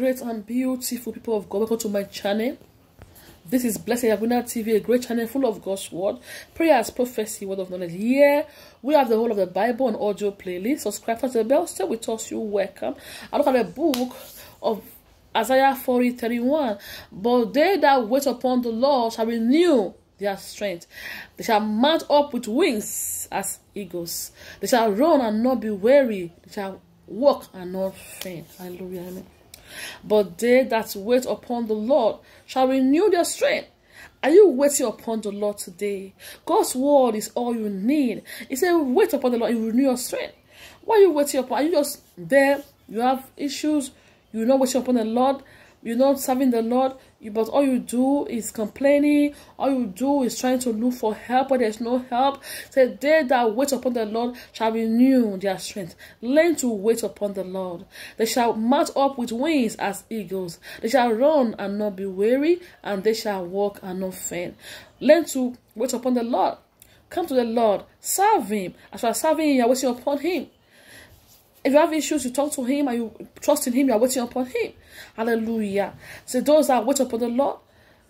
great and beautiful people of God. Welcome to my channel. This is Blessed Yaguna TV, a great channel full of God's word, prayers, prophecy, word of knowledge. Here we have the whole of the Bible on audio playlist. Subscribe to the bell, stay with us, you're welcome. I look at the book of Isaiah 40 31. But they that wait upon the Lord shall renew their strength. They shall mount up with wings as eagles. They shall run and not be weary. They shall walk and not faint. Hallelujah. Amen. But they that wait upon the Lord shall renew their strength. Are you waiting upon the Lord today? God's word is all you need. He said, Wait upon the Lord, you renew your strength. Why are you waiting upon? Are you just there? You have issues, you're not waiting upon the Lord, you're not serving the Lord, but all you do is complaining, all you do is trying to look for help, but there's no help. Say, they that wait upon the Lord shall renew their strength. Learn to wait upon the Lord. They shall mount up with wings as eagles. They shall run and not be weary, and they shall walk and not faint. Learn to wait upon the Lord. Come to the Lord, serve Him. As you are serving Him, you are waiting upon Him. If you have issues, you talk to him and you trust in him, you are waiting upon him. Hallelujah. So those that wait upon the Lord,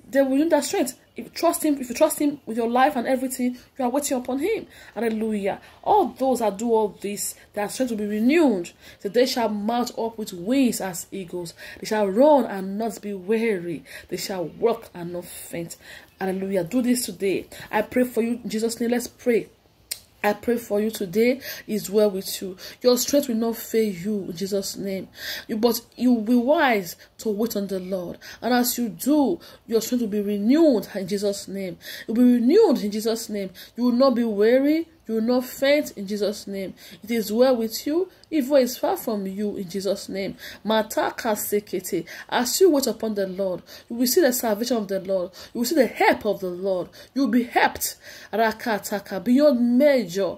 they will need that strength. If you trust him, if you trust him with your life and everything, you are waiting upon him. Hallelujah. All those that do all this, their strength will be renewed. So they shall mount up with wings as eagles. They shall run and not be weary. They shall walk and not faint. Hallelujah. Do this today. I pray for you in Jesus' name. Let's pray. I pray for you today is well with you. Your strength will not fail you in Jesus' name. You, but you will be wise to wait on the Lord. And as you do, your strength will be renewed in Jesus' name. It will be renewed in Jesus' name. You will not be weary. You will not faint in Jesus' name. It is well with you. Evil is far from you in Jesus' name. As you wait upon the Lord, you will see the salvation of the Lord. You will see the help of the Lord. You will be helped. Beyond measure.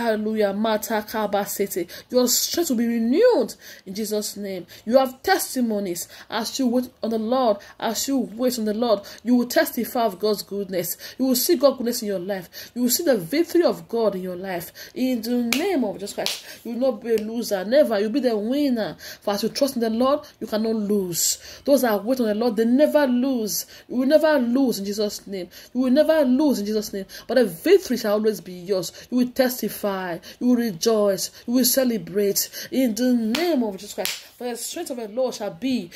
Hallelujah. Mata kabasete. Your strength will be renewed in Jesus' name. You have testimonies as you wait on the Lord. As you wait on the Lord, you will testify of God's goodness. You will see God's goodness in your life. You will see the victory of God in your life. In the name of Jesus Christ, you will not be a loser. Never. You'll be the winner. For as you trust in the Lord, you cannot lose. Those that wait on the Lord, they never lose. You will never lose in Jesus' name. You will never lose in Jesus' name. But the victory shall always be yours. You will testify you will rejoice, you will celebrate in the name of Jesus Christ. For the strength of the Lord shall be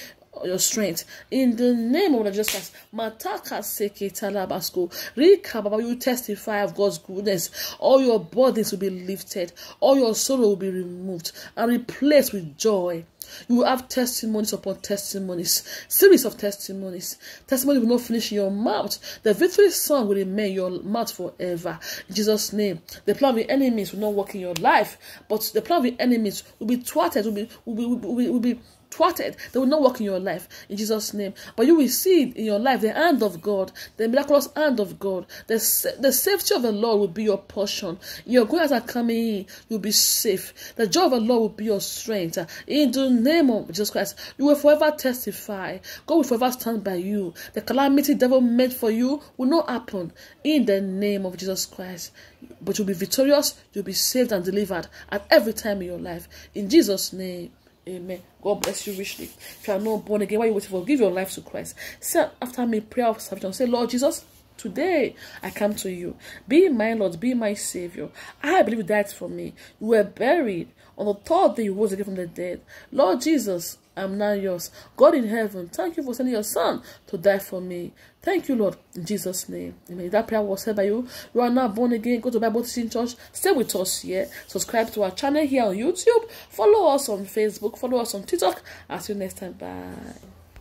your strength in the name of Jesus Christ. Mataka seke talabasko. Rika baba, you testify of God's goodness. All your burdens will be lifted, all your sorrow will be removed and replaced with joy. You will have testimonies upon testimonies, series of testimonies. Testimony will not finish in your mouth. The victory song will remain in your mouth forever. In Jesus' name. The plan of the enemies will not work in your life, but the plan of the enemies will be thwarted, will be, will be, will be, will be thwarted. They will not work in your life in Jesus' name. But you will see in your life the hand of God, the miraculous hand of God. The, the safety of the Lord will be your portion. Your going and coming in, you'll be safe. The joy of the Lord will be your strength. In the name of Jesus Christ, you will forever testify. God will forever stand by you. The calamity devil meant for you will not happen. In the name of Jesus Christ. But you'll be victorious, you'll be saved and delivered at every time in your life. In Jesus' name. Amen. God bless you richly. If you are not born again, why are you waiting for? Give your life to Christ. Say after me, prayer of salvation. Say, Lord Jesus, today I come to you. Be my Lord, be my Savior. I believe you died for me. You were buried. On the third day, you rose again from the dead. Lord Jesus, I'm now yours. God in heaven, thank you for sending your son to die for me. Thank you, Lord, in Jesus' name. Amen. That prayer was said by you. You are now born again. Go to Bible Teaching Church. Stay with us here. Subscribe to our channel here on YouTube. Follow us on Facebook. Follow us on TikTok. I'll see you next time. Bye.